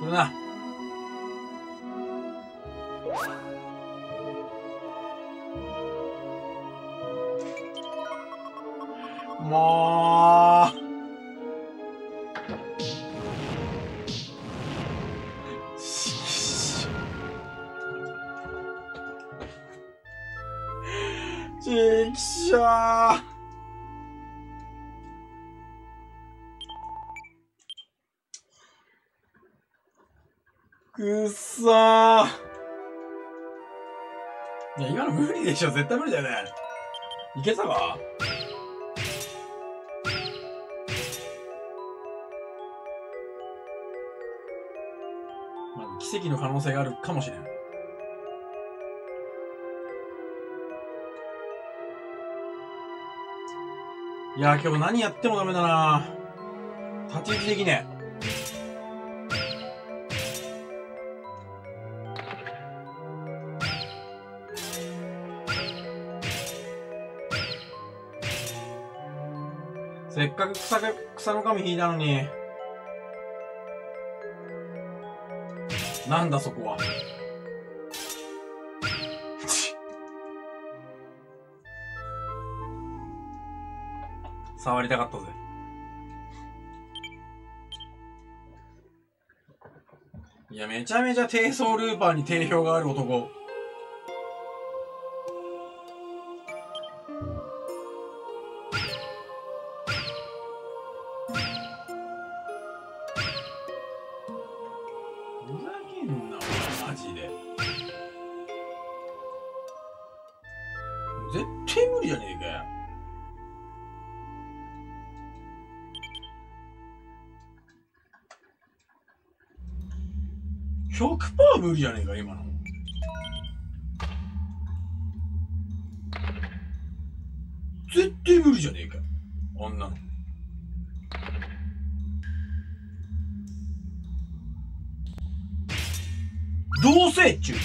来るな。もう。ちくしょーくっそーいや、今の無理でしょ。絶対無理だよね。いけたか？まあ、奇跡の可能性があるかもしれん。いや今日何やってもダメだな立ち位置できねえ。せっかく草草の神引いたのに。なんだそこは。触りたかったぜ。いや、めちゃめちゃ低層ルーパーに定評がある男。ふざけんな、マジで。絶対無理じゃねえかよ。100%無理じゃねえか、今の。絶対無理じゃねえか。あんなの。どうせっちゅう。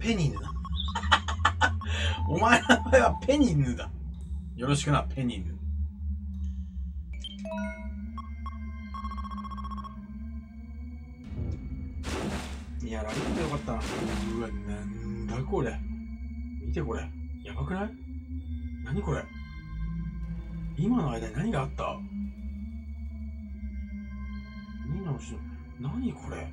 ペニヌ。お前の名前はペニヌだ。よろしくな、ペニヌ。いや、ラリットよかったな。うわ、なんだこれ。見てこれ。やばくない？何これ？今の間に何があった？みんなの後ろ、何これ？